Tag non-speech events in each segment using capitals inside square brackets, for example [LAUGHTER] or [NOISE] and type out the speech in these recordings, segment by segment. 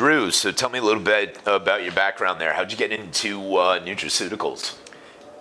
Drew, so tell me a little bit about your background there. How'd you get into uh, nutraceuticals?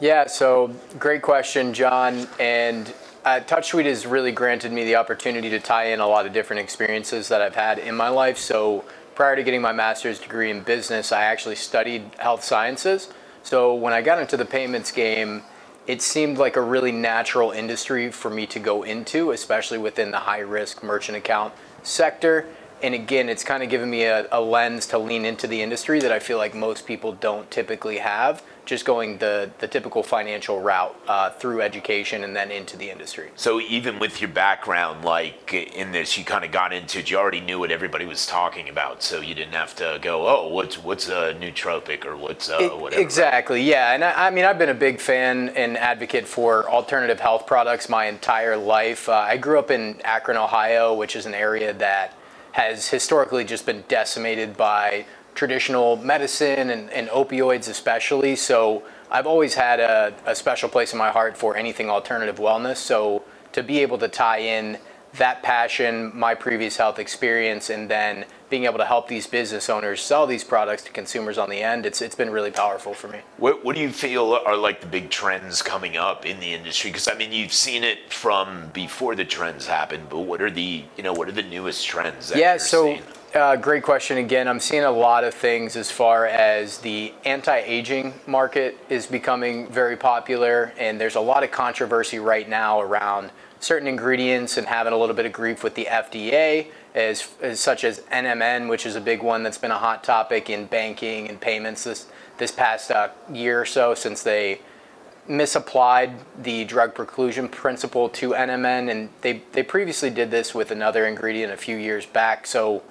Yeah, so great question, John. And uh, TouchSuite has really granted me the opportunity to tie in a lot of different experiences that I've had in my life. So prior to getting my master's degree in business, I actually studied health sciences. So when I got into the payments game, it seemed like a really natural industry for me to go into, especially within the high risk merchant account sector. And again, it's kind of given me a, a, lens to lean into the industry that I feel like most people don't typically have just going the, the typical financial route uh, through education and then into the industry. So even with your background, like in this, you kind of got into it. You already knew what everybody was talking about, so you didn't have to go, oh, what's what's a nootropic or what's a whatever. Exactly, yeah. And I, I, mean, I've been a big fan and advocate for alternative health products my entire life. Uh, I grew up in Akron, Ohio, which is an area that has historically just been decimated by traditional medicine and, and opioids especially. So I've always had a, a special place in my heart for anything alternative wellness. So to be able to tie in that passion, my previous health experience, and then being able to help these business owners sell these products to consumers on the end, it's, it's been really powerful for me. What, what do you feel are like the big trends coming up in the industry? Because I mean, you've seen it from before the trends happened, but what are the you know what are the newest trends? yeah, so? Uh, great question again. I'm seeing a lot of things as far as the anti-aging market is becoming very popular, and there's a lot of controversy right now around certain ingredients and having a little bit of grief with the FDA, as, as such as NMN, which is a big one that's been a hot topic in banking and payments this this past uh, year or so since they misapplied the drug preclusion principle to NMN, and they they previously did this with another ingredient a few years back. So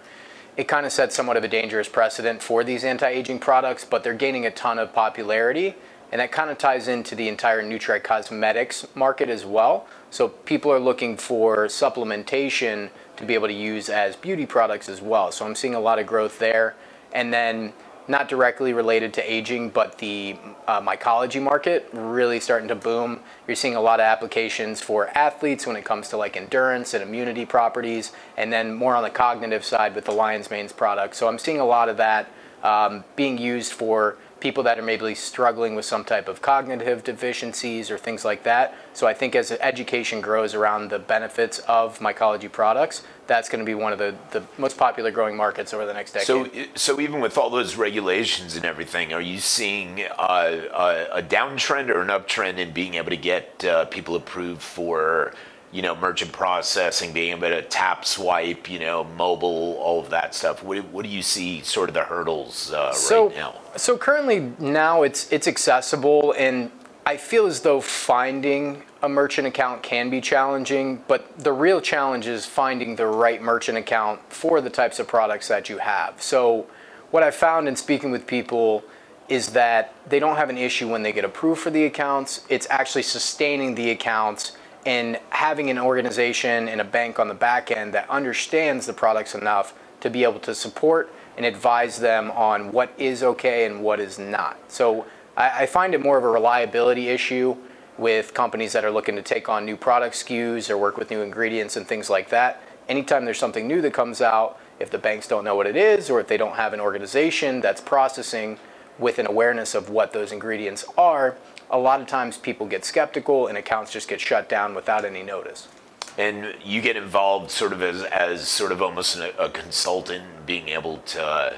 it kind of sets somewhat of a dangerous precedent for these anti-aging products, but they're gaining a ton of popularity. And that kind of ties into the entire Nutri Cosmetics market as well. So people are looking for supplementation to be able to use as beauty products as well. So I'm seeing a lot of growth there. And then not directly related to aging, but the uh, mycology market really starting to boom. You're seeing a lot of applications for athletes when it comes to like endurance and immunity properties, and then more on the cognitive side with the Lion's Mane's product. So I'm seeing a lot of that um, being used for people that are maybe struggling with some type of cognitive deficiencies or things like that. So I think as education grows around the benefits of mycology products, that's going to be one of the, the most popular growing markets over the next decade. So, so even with all those regulations and everything, are you seeing uh, a, a downtrend or an uptrend in being able to get uh, people approved for you know, merchant processing, being able to tap, swipe, you know, mobile, all of that stuff. What, what do you see sort of the hurdles uh, so, right now? So currently now it's it's accessible, and I feel as though finding a merchant account can be challenging, but the real challenge is finding the right merchant account for the types of products that you have. So what I found in speaking with people is that they don't have an issue when they get approved for the accounts. It's actually sustaining the accounts and having an organization and a bank on the back end that understands the products enough to be able to support and advise them on what is okay and what is not. So I, I find it more of a reliability issue with companies that are looking to take on new product SKUs or work with new ingredients and things like that. Anytime there's something new that comes out, if the banks don't know what it is or if they don't have an organization that's processing with an awareness of what those ingredients are, a lot of times people get skeptical and accounts just get shut down without any notice. And you get involved sort of as, as sort of almost a, a consultant, being able to, uh,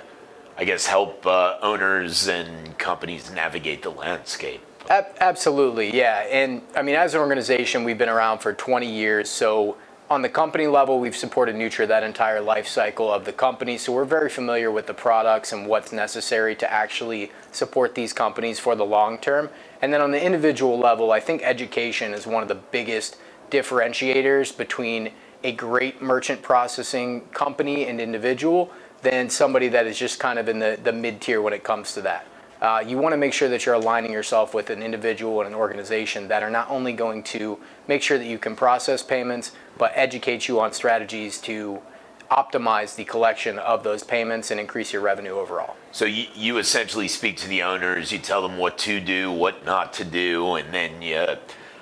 I guess, help uh, owners and companies navigate the landscape. Absolutely, yeah. And I mean, as an organization, we've been around for 20 years, so on the company level, we've supported Nutra that entire life cycle of the company, so we're very familiar with the products and what's necessary to actually support these companies for the long term. And then on the individual level, I think education is one of the biggest differentiators between a great merchant processing company and individual than somebody that is just kind of in the, the mid tier when it comes to that. Uh, you want to make sure that you're aligning yourself with an individual and an organization that are not only going to make sure that you can process payments, but educate you on strategies to optimize the collection of those payments and increase your revenue overall. So you, you essentially speak to the owners, you tell them what to do, what not to do, and then you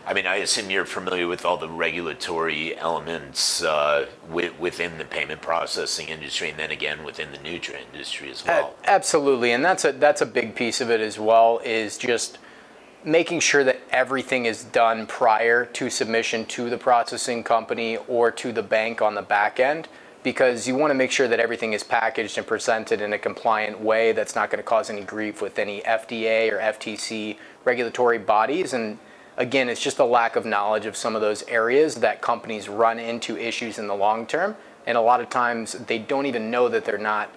I mean, I assume you're familiar with all the regulatory elements uh, wi- within the payment processing industry, and then again within the Nutra industry as well. Absolutely, and that's a that's a big piece of it as well. Is just making sure that everything is done prior to submission to the processing company or to the bank on the back end, because you want to make sure that everything is packaged and presented in a compliant way that's not going to cause any grief with any FDA or FTC regulatory bodies and. Again, it's just a lack of knowledge of some of those areas that companies run into issues in the long term. And a lot of times they don't even know that they're not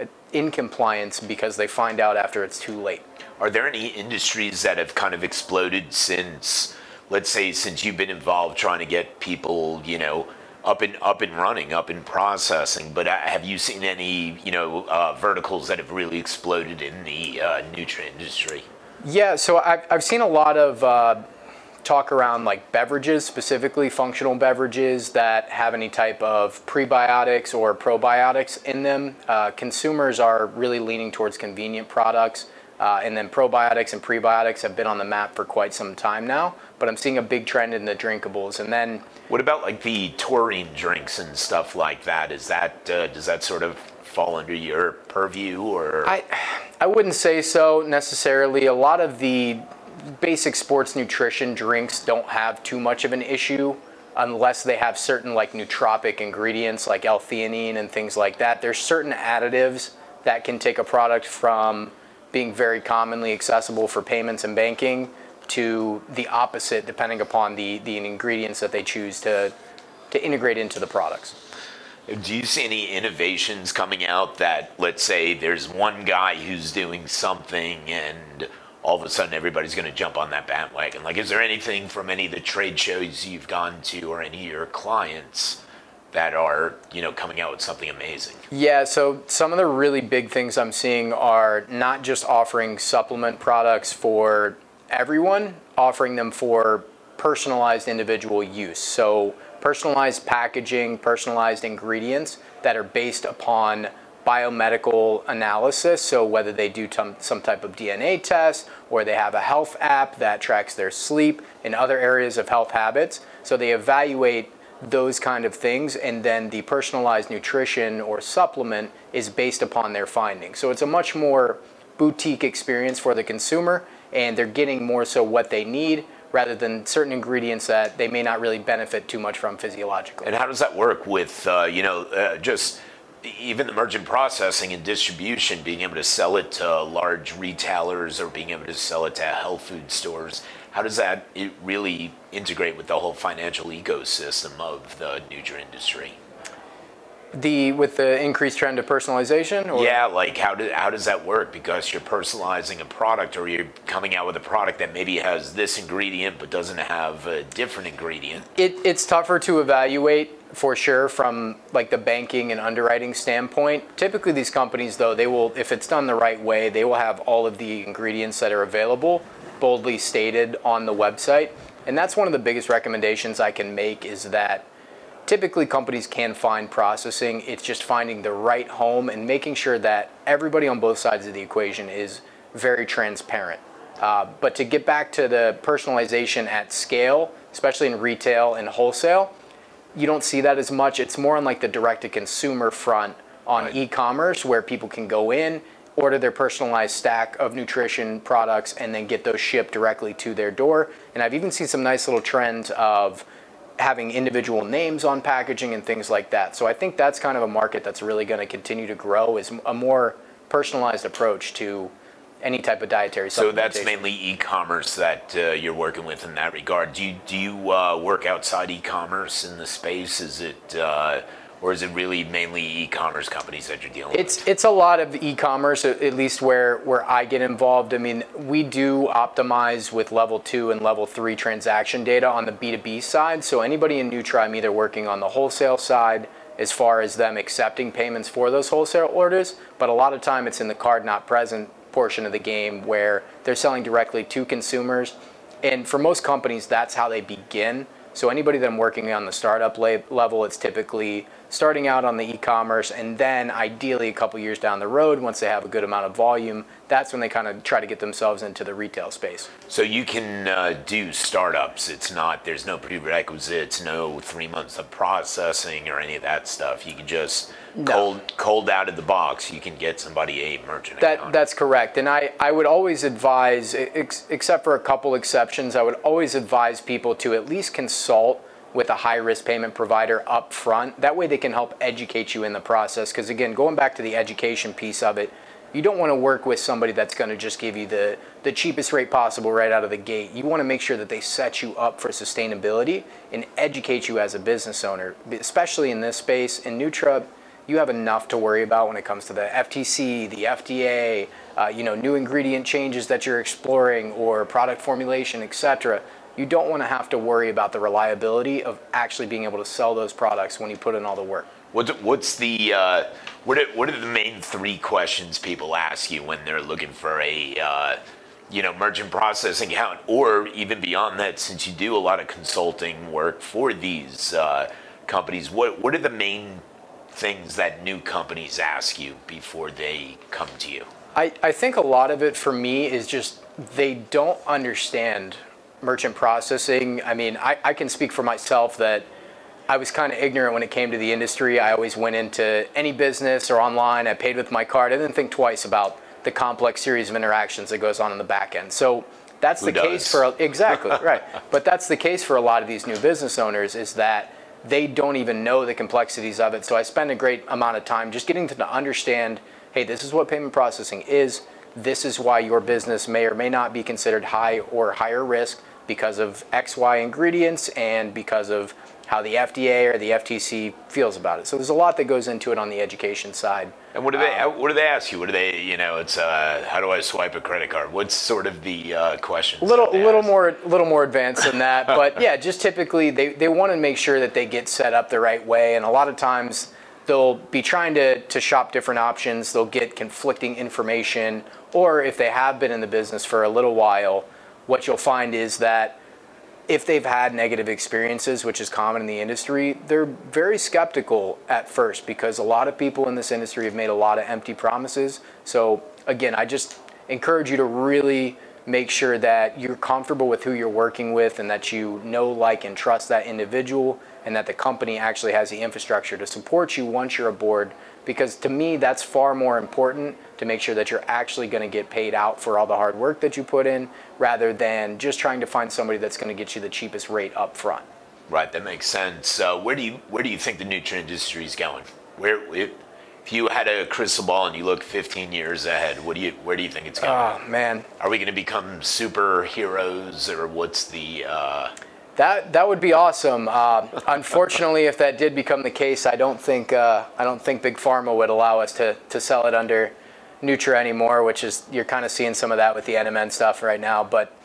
uh, in compliance because they find out after it's too late. Are there any industries that have kind of exploded since, let's say, since you've been involved trying to get people, you know, up and up and running, up in processing? But uh, have you seen any, you know, uh, verticals that have really exploded in the uh, Nutra industry? Yeah, so I've, I've seen a lot of uh, talk around like beverages, specifically functional beverages that have any type of prebiotics or probiotics in them. Uh, consumers are really leaning towards convenient products. Uh, and then probiotics and prebiotics have been on the map for quite some time now, but I'm seeing a big trend in the drinkables. And then, What about like the taurine drinks and stuff like that? Is that uh, does that sort of fall under your purview or? I, I wouldn't say so necessarily. A lot of the basic sports nutrition drinks don't have too much of an issue unless they have certain like nootropic ingredients like L-theanine and things like that. There's certain additives that can take a product from being very commonly accessible for payments and banking to the opposite depending upon the, the ingredients that they choose to, to integrate into the products. Do you see any innovations coming out that, let's say, there's one guy who's doing something and all of a sudden everybody's going to jump on that bandwagon? Like, is there anything from any of the trade shows you've gone to or any of your clients that are, you know, coming out with something amazing? Yeah, so some of the really big things I'm seeing are not just offering supplement products for everyone, offering them for personalized individual use. So personalized packaging, personalized ingredients that are based upon biomedical analysis. So whether they do some, some type of DNA test or they have a health app that tracks their sleep and other areas of health habits. So they evaluate those kind of things and then the personalized nutrition or supplement is based upon their findings. So it's a much more boutique experience for the consumer and they're getting more so what they need rather than certain ingredients that they may not really benefit too much from physiologically. And how does that work with, uh, you know, uh, just even the merchant processing and distribution, being able to sell it to large retailers or being able to sell it to health food stores? How does that it really integrate with the whole financial ecosystem of the Nutra industry? The with the increased trend of personalization or Yeah, like how, do, how does that work? Because you're personalizing a product or you're coming out with a product that maybe has this ingredient but doesn't have a different ingredient. It, it's tougher to evaluate for sure from like the banking and underwriting standpoint. Typically these companies though, they will if it's done the right way, they will have all of the ingredients that are available boldly stated on the website. And that's one of the biggest recommendations I can make is that typically companies can find processing. It's just finding the right home and making sure that everybody on both sides of the equation is very transparent. Uh, but to get back to the personalization at scale, especially in retail and wholesale, you don't see that as much. It's more on like the direct to consumer front on Right. e-commerce where people can go in, order their personalized stack of nutrition products, and then get those shipped directly to their door. And I've even seen some nice little trends of having individual names on packaging and things like that. So I think that's kind of a market that's really going to continue to grow is a more personalized approach to any type of dietary So that's mainly e-commerce that uh, you're working with in that regard. Do you do you uh, work outside e-commerce in the space? Is it uh, or is it really mainly e-commerce companies that you're dealing It's with? it's a lot of e-commerce, at at least where where I get involved. I mean, we do optimize with level two and level three transaction data on the B2B side. So anybody in Nutra, I'm either working on the wholesale side as far as them accepting payments for those wholesale orders, but a lot of time it's in the card not present portion of the game where they're selling directly to consumers. And for most companies, that's how they begin. So anybody that I'm working on the startup level, it's typically starting out on the e-commerce, and then ideally a couple years down the road, once they have a good amount of volume, that's when they kind of try to get themselves into the retail space. So you can uh, do startups. It's not there's no prerequisites, no three months of processing or any of that stuff. You can just No. cold cold out of the box. You can get somebody a merchant That account. that's correct, and I, I would always advise, ex, except for a couple exceptions, I would always advise people to at least consult with a high risk payment provider up front. That way, they can help educate you in the process. Because again, going back to the education piece of it, you don't want to work with somebody that's going to just give you the the cheapest rate possible right out of the gate. You want to make sure that they set you up for sustainability and educate you as a business owner, especially in this space. In Nutra, you have enough to worry about when it comes to the FTC, the FDA, uh, you know, new ingredient changes that you're exploring or product formulation, et cetera. You don't want to have to worry about the reliability of actually being able to sell those products when you put in all the work. What's what's the uh, what are, what are the main three questions people ask you when they're looking for a uh, you know merchant processing account, or even beyond that? Since you do a lot of consulting work for these uh, companies, what what are the main things that new companies ask you before they come to you? I, I think a lot of it for me is just they don't understand merchant processing. I mean, I, I can speak for myself that I was kind of ignorant when it came to the industry. I always went into any business or online, I paid with my card. I didn't think twice about the complex series of interactions that goes on in the back end. So that's Who the case for [LAUGHS] exactly right. But that's the case for a lot of these new business owners is that they don't even know the complexities of it. So I spend a great amount of time just getting them to understand, hey, this is what payment processing is. This is why your business may or may not be considered high or higher risk because of X, Y ingredients and because of how the FDA or the FTC feels about it. So there's a lot that goes into it on the education side. And what do they what do they ask you? What do they you know? It's uh, how do I swipe a credit card? What's sort of the uh, questions? little little ask? more little more advanced than that [LAUGHS] but yeah just typically they, they want to make sure that they get set up the right way and a lot of times they'll be trying to, to shop different options they'll get conflicting information or if they have been in the business for a little while what you'll find is that if they've had negative experiences, which is common in the industry, they're very skeptical at first because a lot of people in this industry have made a lot of empty promises. So, again, I just encourage you to really make sure that you're comfortable with who you're working with and that you know, like, and trust that individual and that the company actually has the infrastructure to support you once you're aboard. Because to me, that's far more important to make sure that you're actually going to get paid out for all the hard work that you put in rather than just trying to find somebody that's going to get you the cheapest rate up front. Right, that makes sense. Uh, where do you where do you think the nutrient industry is going? Where if, if you had a crystal ball and you look 15 years ahead, what do you where do you think it's going? Oh, man. Are we going to become superheroes, or what's the? Uh, That that would be awesome. Uh, unfortunately, if that did become the case, I don't think uh, I don't think Big Pharma would allow us to to sell it under Nutra anymore, which is you're kind of seeing some of that with the NMN stuff right now. But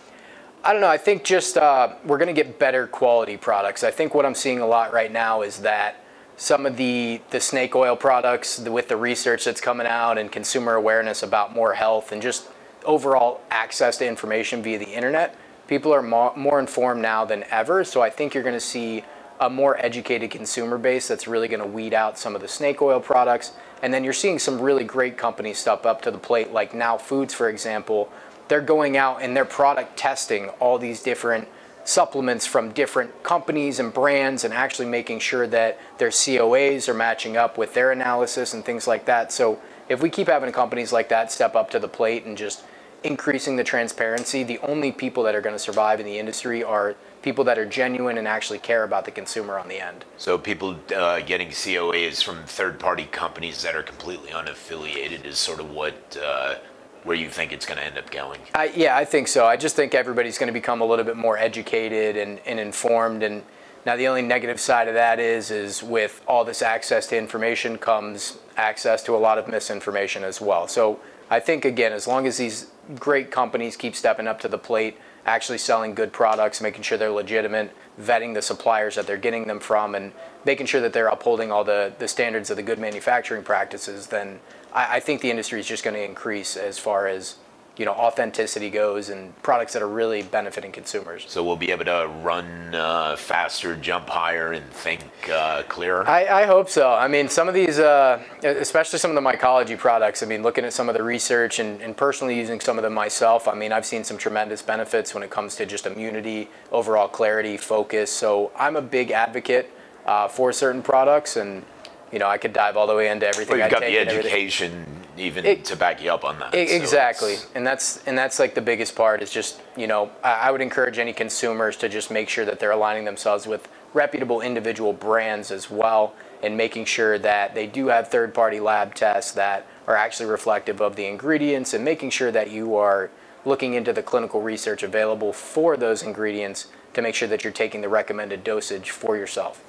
I don't know. I think just uh, we're going to get better quality products. I think what I'm seeing a lot right now is that some of the the snake oil products the, with the research that's coming out and consumer awareness about more health and just overall access to information via the internet people are more, more informed now than ever so i think you're going to see a more educated consumer base that's really going to weed out some of the snake oil products and then you're seeing some really great companies step up to the plate like NOW Foods for example they're going out and they're product testing all these different supplements from different companies and brands and actually making sure that their COAs are matching up with their analysis and things like that. So if we keep having companies like that step up to the plate and just increasing the transparency, the only people that are going to survive in the industry are people that are genuine and actually care about the consumer on the end. so people uh, getting COAs from third-party companies that are completely unaffiliated is sort of what uh, where you think it's going to end up going. I, yeah, I think so. I just think everybody's going to become a little bit more educated and, and informed. And now the only negative side of that is, is with all this access to information comes access to a lot of misinformation as well. So I think again, as long as these great companies keep stepping up to the plate, actually selling good products, making sure they're legitimate, vetting the suppliers that they're getting them from, and making sure that they're upholding all the, the standards of the good manufacturing practices, then I, I think the industry is just going to increase as far as you know authenticity goes and products that are really benefiting consumers. So we'll be able to run uh, faster, jump higher, and think uh, clearer. I, I hope so. I mean, some of these, uh, especially some of the mycology products. I mean, looking at some of the research and, and personally using some of them myself. I mean, I've seen some tremendous benefits when it comes to just immunity, overall clarity, focus. So I'm a big advocate uh, for certain products, and you know, I could dive all the way into everything. well, you've I got the education even It- to back you up on that. E- So Exactly, and that's and that's like the biggest part is just you know I, I would encourage any consumers to just make sure that they're aligning themselves with reputable individual brands as well, and making sure that they do have third-party lab tests that are actually reflective of the ingredients, and making sure that you are looking into the clinical research available for those ingredients to make sure that you're taking the recommended dosage for yourself.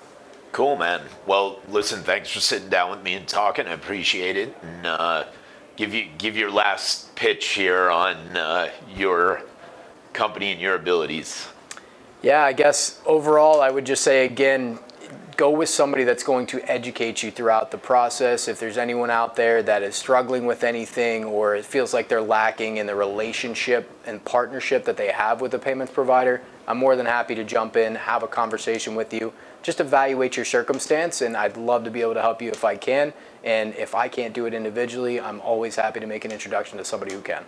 Cool, man. Well, listen, thanks for sitting down with me and talking. I appreciate it. And uh, give you give your last pitch here on uh, your company and your abilities. Yeah, I guess overall, I would just say again, go with somebody that's going to educate you throughout the process. If there's anyone out there that is struggling with anything or it feels like they're lacking in the relationship and partnership that they have with the payments provider, I'm more than happy to jump in, have a conversation with you, just evaluate your circumstance, and I'd love to be able to help you if I can. And if I can't do it individually, I'm always happy to make an introduction to somebody who can.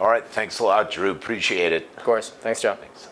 All right, thanks a lot, Drew. Appreciate it. Of course. Thanks, John. Thanks.